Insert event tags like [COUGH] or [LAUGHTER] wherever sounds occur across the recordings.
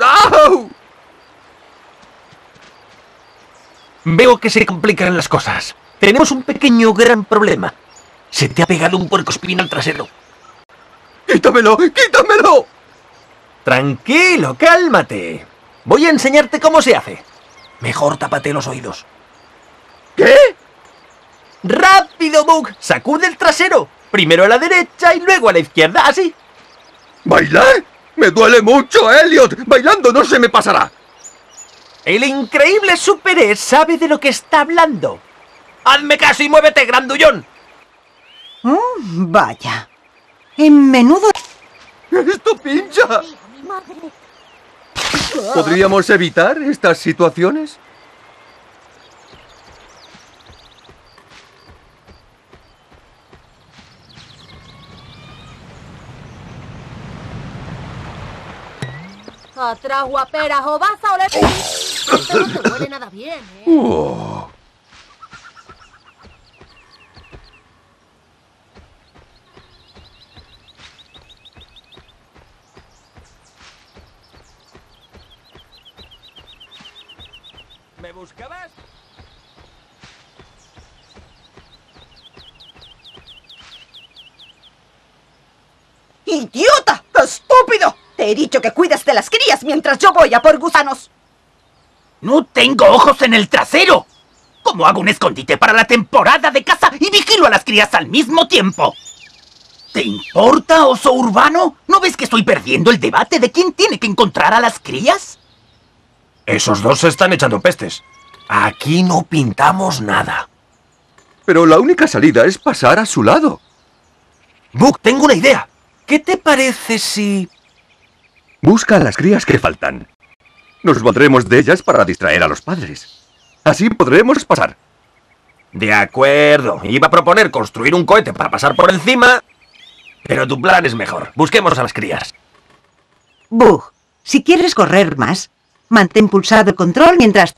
¡Au! Veo que se complican las cosas. Tenemos un pequeño gran problema. Se te ha pegado un puercoespín al trasero. ¡Quítamelo! ¡Quítamelo! Tranquilo, cálmate. Voy a enseñarte cómo se hace. Mejor tápate los oídos. ¿Qué? ¡Rápido, Bug! ¡Sacude el trasero! Primero a la derecha y luego a la izquierda, así. ¿Bailar? Me duele mucho, Elliot. Bailando no se me pasará. El increíble Super E sabe de lo que está hablando. ¡Hazme caso y muévete, grandullón! Oh, vaya. En menudo... ¡Esto pincha! ¿Podríamos evitar estas situaciones? Atrás, guaperas, o vas a oler... Esto no te huele nada bien, ¿eh? Oh. ¿Me buscabas? ¡Idiota! He dicho que cuides de las crías mientras yo voy a por gusanos. ¡No tengo ojos en el trasero! ¿Cómo hago un escondite para la temporada de caza y vigilo a las crías al mismo tiempo? ¿Te importa, oso urbano? ¿No ves que estoy perdiendo el debate de quién tiene que encontrar a las crías? Esos dos se están echando pestes. Aquí no pintamos nada. Pero la única salida es pasar a su lado. Bug, tengo una idea. ¿Qué te parece si... Busca a las crías que faltan. Nos valdremos de ellas para distraer a los padres. Así podremos pasar. De acuerdo. Iba a proponer construir un cohete para pasar por encima... Pero tu plan es mejor. Busquemos a las crías. Bug, si quieres correr más, mantén pulsado el control mientras...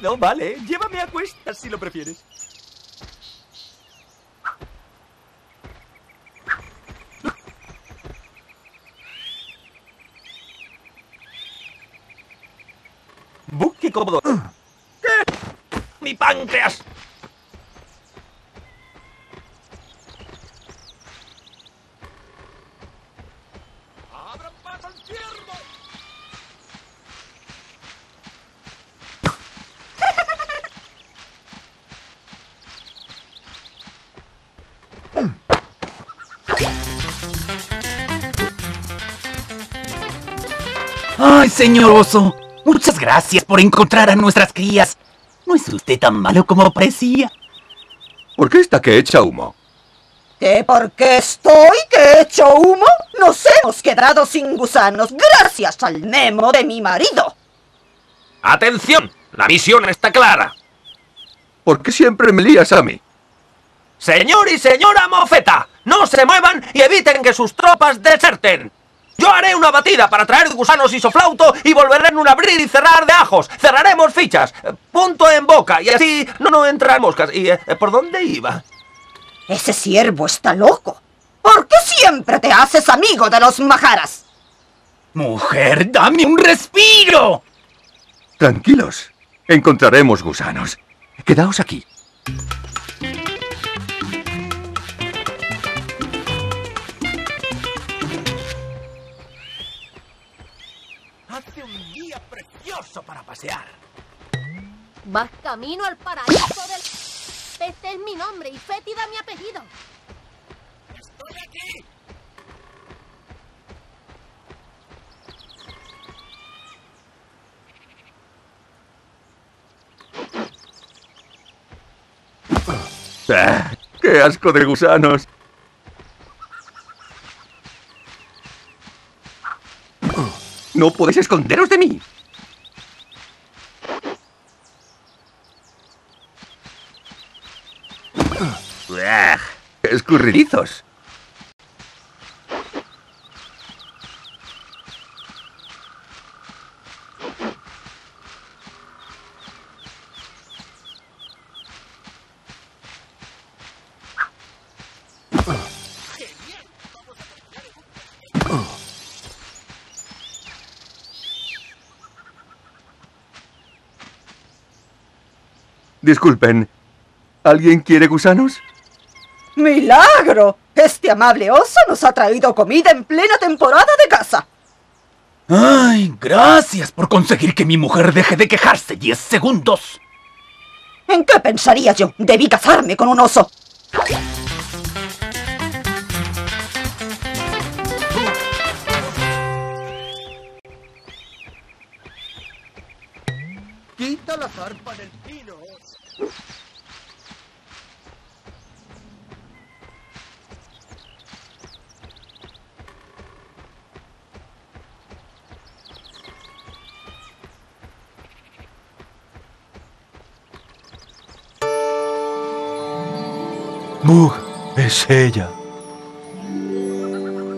No, vale. Llévame a cuestas si lo prefieres. Bug, qué cómodo. ¿Qué? ¡Mi páncreas! ¡Ay, señor oso! Muchas gracias por encontrar a nuestras crías. No es usted tan malo como parecía. ¿Por qué está que echa humo? ¿Qué por qué estoy? ¿Que he hecho humo? Nos hemos quedado sin gusanos gracias al Nemo de mi marido. ¡Atención! La misión está clara. ¿Por qué siempre me lías a mí? Señor y señora Mofeta, no se muevan y eviten que sus tropas deserten. Yo haré una batida para traer gusanos isoflauto y volveré en un abrir y cerrar de ajos. Cerraremos fichas, eh, punto en boca, y así no, no entran moscas. ¿Y eh, por dónde iba? Ese siervo está loco. ¿Por qué siempre te haces amigo de los majaras? Mujer, dame un respiro. Tranquilos. encontraremos gusanos. Quedaos aquí. Un día precioso para pasear. Vas camino al paraíso del... Este es mi nombre y Fétida mi apellido. ¡Estoy aquí! ¡Ah! ¡Qué asco de gusanos! ¡No podéis esconderos de mí! ¡Escurridizos! Disculpen, ¿alguien quiere gusanos? ¡Milagro! Este amable oso nos ha traído comida en plena temporada de caza. ¡Ay, gracias por conseguir que mi mujer deje de quejarse 10 segundos! ¿En qué pensaría yo? Debí casarme con un oso. ¡Quita la zarpa del Bug, es ella.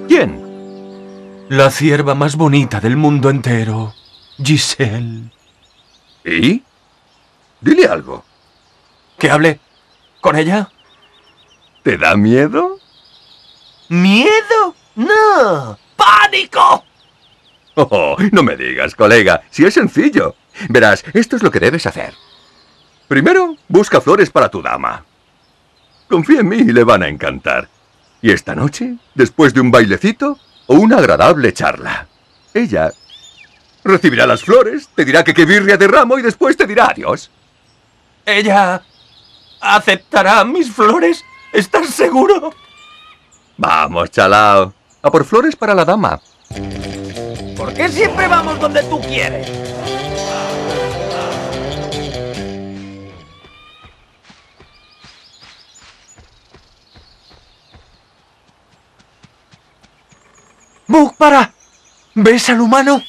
¿Quién? La cierva más bonita del mundo entero. Giselle. ¿Y? Dile algo. ¿Que hable con ella? ¿Te da miedo? ¿Miedo? ¡No! ¡Pánico! Oh, no me digas, colega, si es sencillo. Verás, esto es lo que debes hacer. Primero, busca flores para tu dama. Confía en mí y le van a encantar. Y esta noche, después de un bailecito o una agradable charla, ella recibirá las flores, te dirá que qué de ramo y después te dirá adiós. ¿Ella aceptará mis flores? ¿Estás seguro? Vamos, chalao. A por flores para la dama. ¿Por qué siempre vamos donde tú quieres? Bug, para. ¿Ves al humano?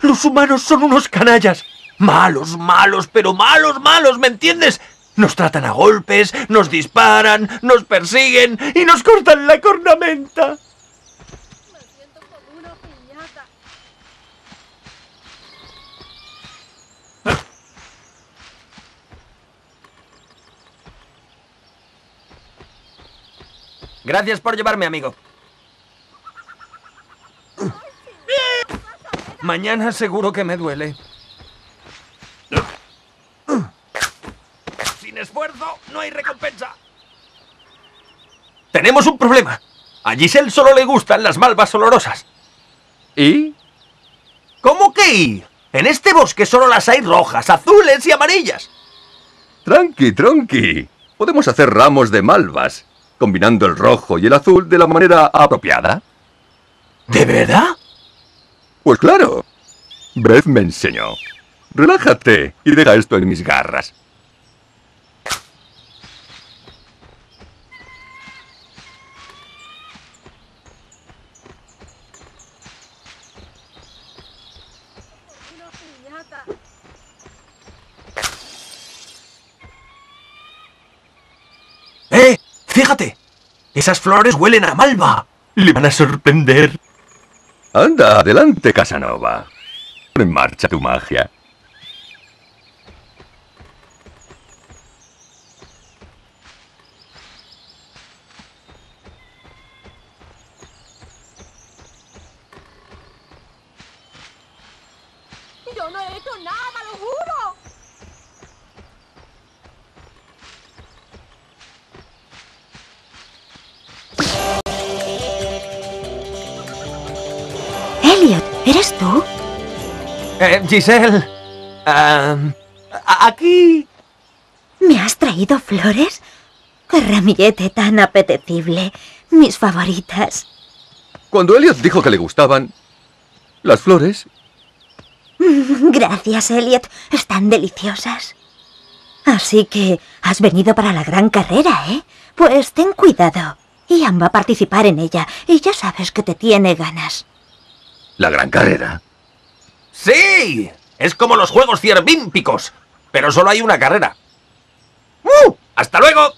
Los humanos son unos canallas. Malos, malos, pero malos, malos, ¿me entiendes? Nos tratan a golpes, nos disparan, nos persiguen y nos cortan la cornamenta. Gracias por llevarme, amigo. Mañana seguro que me duele. Sin esfuerzo, no hay recompensa. Tenemos un problema. A Giselle solo le gustan las malvas olorosas. ¿Y? ¿Cómo que y? En este bosque solo las hay rojas, azules y amarillas. Tranqui, tronqui. Podemos hacer ramos de malvas, combinando el rojo y el azul de la manera apropiada. ¿De verdad? Pues claro. Brett me enseñó. Relájate y deja esto en mis garras. ¡Eh! ¡Fíjate! Esas flores huelen a malva. Le van a sorprender. Anda, adelante, Casanova. En marcha tu magia. Yo no he hecho nada, lo juro. Eh, Giselle. a- aquí. ¿Me has traído flores? ¡Qué ramillete tan apetecible! Mis favoritas. Cuando Elliot dijo que le gustaban las flores, [LAUGHS] Gracias, Elliot. Están deliciosas. Así que has venido para la gran carrera, ¿eh? Pues ten cuidado. Ian va a participar en ella y ya sabes que te tiene ganas. La gran carrera. ¡Sí! Es como los Juegos Ciervímpicos. Pero solo hay una carrera. ¡Uh! ¡Hasta luego!